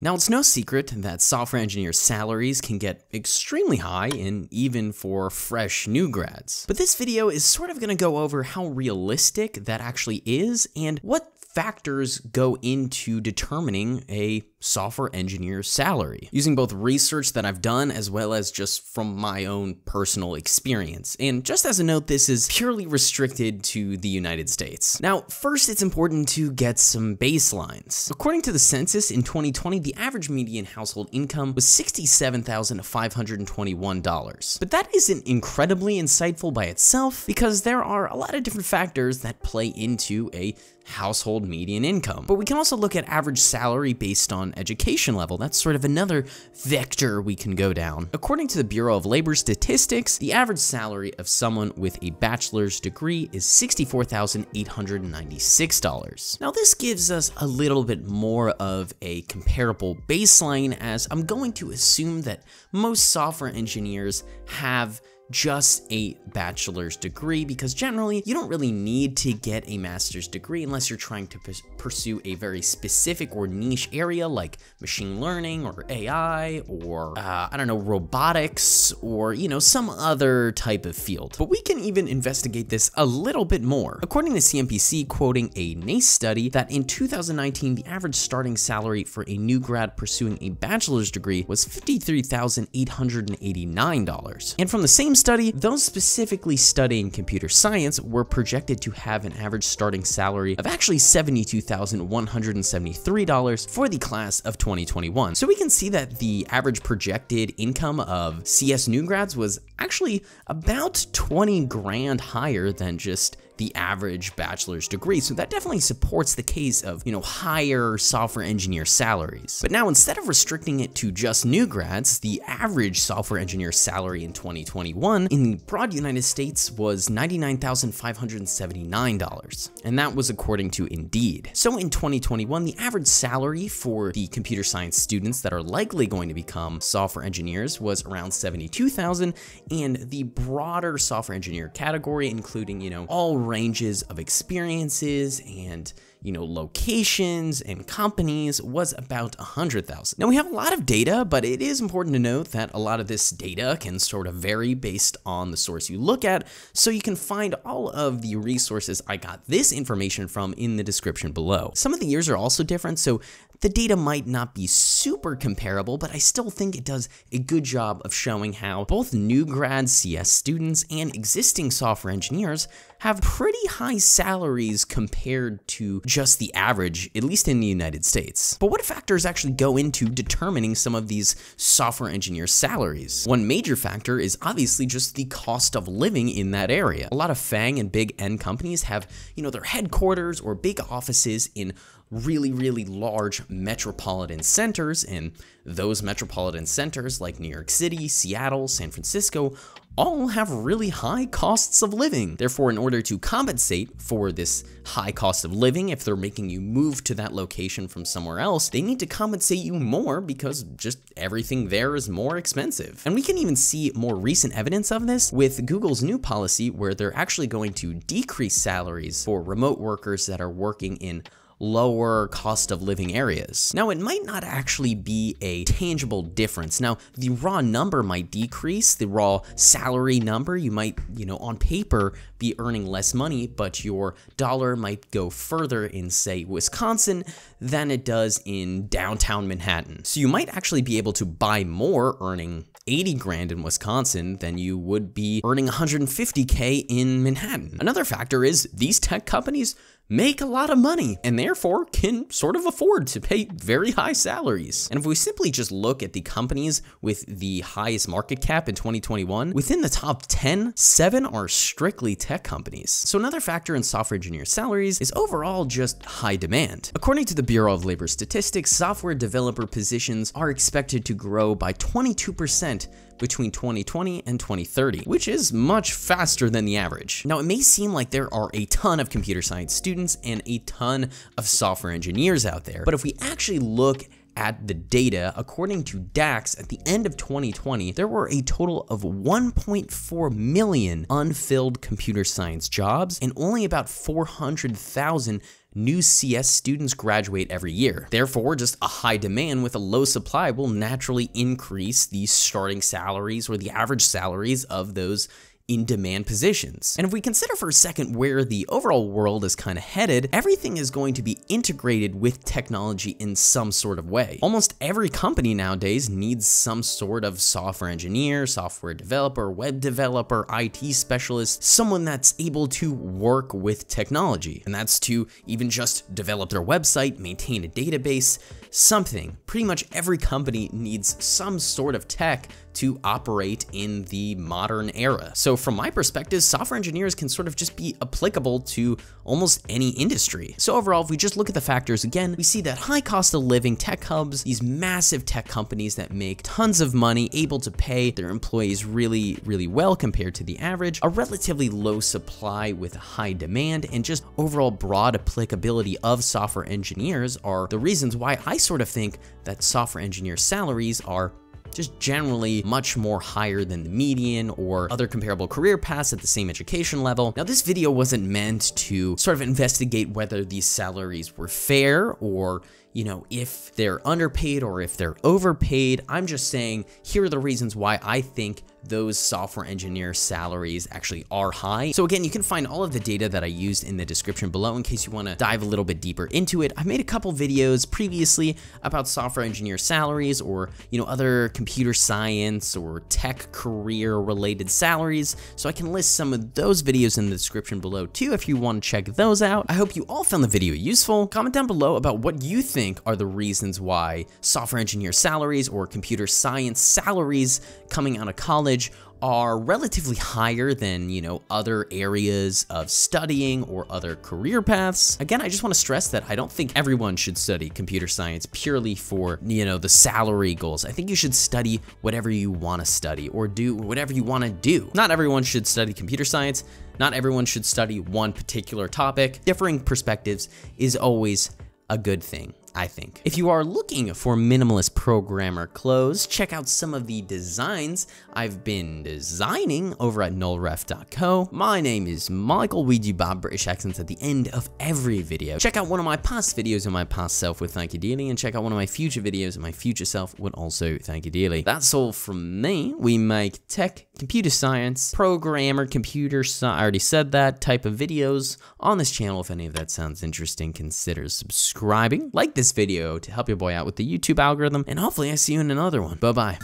Now, it's no secret that software engineers' salaries can get extremely high and even for fresh new grads. But this video is sort of going to go over how realistic that actually is and what factors go into determining a software engineer's salary, using both research that I've done as well as just from my own personal experience. And just as a note, this is purely restricted to the United States. Now, first, it's important to get some baselines. According to the census in 2020, the average median household income was $67,521. But that isn't incredibly insightful by itself because there are a lot of different factors that play into a household median income. But we can also look at average salary based on education level. That's sort of another vector we can go down. According to the Bureau of Labor Statistics, the average salary of someone with a bachelor's degree is $64,896. Now this gives us a little bit more of a comparable baseline as I'm going to assume that most software engineers have just a bachelor's degree because generally you don't really need to get a master's degree unless you're trying to pursue a very specific or niche area like machine learning or AI or uh, I don't know robotics or you know some other type of field. But we can even investigate this a little bit more. According to CNBC quoting a NACE study that in 2019 the average starting salary for a new grad pursuing a bachelor's degree was $53,889. And from the same study, those specifically studying computer science were projected to have an average starting salary of actually $72,173 for the class of 2021. So we can see that the average projected income of CS new grads was actually about 20 grand higher than just the average bachelor's degree. So that definitely supports the case of, you know, higher software engineer salaries. But now instead of restricting it to just new grads, the average software engineer salary in 2021 in the broad United States was $99,579. And that was according to Indeed. So in 2021, the average salary for the computer science students that are likely going to become software engineers was around 72,000 and the broader software engineer category, including, you know, all ranges of experiences and you know, locations and companies was about 100,000. Now we have a lot of data, but it is important to note that a lot of this data can sort of vary based on the source you look at, so you can find all of the resources I got this information from in the description below. Some of the years are also different, so the data might not be super comparable, but I still think it does a good job of showing how both new grad CS students and existing software engineers have pretty high salaries compared to just the average, at least in the United States. But what factors actually go into determining some of these software engineer salaries? One major factor is obviously just the cost of living in that area. A lot of FANG and Big N companies have, you know, their headquarters or big offices in really, really large metropolitan centers, and those metropolitan centers like New York City, Seattle, San Francisco, all have really high costs of living. Therefore, in order to compensate for this high cost of living, if they're making you move to that location from somewhere else, they need to compensate you more because just everything there is more expensive. And we can even see more recent evidence of this with Google's new policy where they're actually going to decrease salaries for remote workers that are working in lower cost of living areas. Now, it might not actually be a tangible difference. Now, the raw number might decrease, the raw salary number, you might, you know, on paper be earning less money, but your dollar might go further in, say, Wisconsin than it does in downtown Manhattan. So you might actually be able to buy more earning 80 grand in Wisconsin than you would be earning 150k in Manhattan. Another factor is these tech companies make a lot of money and therefore can sort of afford to pay very high salaries. And if we simply just look at the companies with the highest market cap in 2021, within the top 10, seven are strictly tech companies. So another factor in software engineer salaries is overall just high demand. According to the Bureau of Labor Statistics, software developer positions are expected to grow by 22% between 2020 and 2030, which is much faster than the average. Now, it may seem like there are a ton of computer science students and a ton of software engineers out there, but if we actually look at the data, according to DAX, at the end of 2020, there were a total of 1.4 million unfilled computer science jobs and only about 400,000 new CS students graduate every year. Therefore, just a high demand with a low supply will naturally increase the starting salaries or the average salaries of those in demand positions. And if we consider for a second where the overall world is kind of headed, everything is going to be integrated with technology in some sort of way. Almost every company nowadays needs some sort of software engineer, software developer, web developer, IT specialist, someone that's able to work with technology. And that's to even just develop their website, maintain a database, something. Pretty much every company needs some sort of tech to operate in the modern era. So from my perspective, software engineers can sort of just be applicable to almost any industry. So overall, if we just look at the factors again, we see that high cost of living tech hubs, these massive tech companies that make tons of money, able to pay their employees really, really well compared to the average, a relatively low supply with high demand, and just overall broad applicability of software engineers are the reasons why I sort of think that software engineer salaries are just generally much more higher than the median or other comparable career paths at the same education level. Now, this video wasn't meant to sort of investigate whether these salaries were fair or you know, if they're underpaid or if they're overpaid. I'm just saying, here are the reasons why I think those software engineer salaries actually are high. So again, you can find all of the data that I used in the description below in case you want to dive a little bit deeper into it. I've made a couple videos previously about software engineer salaries or, you know, other computer science or tech career related salaries. So I can list some of those videos in the description below too if you want to check those out. I hope you all found the video useful. Comment down below about what you think are the reasons why software engineer salaries or computer science salaries coming out of college are relatively higher than, you know, other areas of studying or other career paths. Again, I just want to stress that I don't think everyone should study computer science purely for, you know, the salary goals. I think you should study whatever you want to study or do whatever you want to do. Not everyone should study computer science. Not everyone should study one particular topic. Differing perspectives is always a good thing. I think. If you are looking for minimalist programmer clothes, check out some of the designs I've been designing over at nullref.co. My name is Michael Ouija Bob British accents at the end of every video. Check out one of my past videos of my past self would thank you dearly, and check out one of my future videos of my future self would also thank you dearly. That's all from me. We make tech, computer science, programmer, computer science, I already said that, type of videos on this channel. If any of that sounds interesting, consider subscribing. Like this video to help your boy out with the YouTube algorithm, and hopefully I see you in another one. Bye-bye.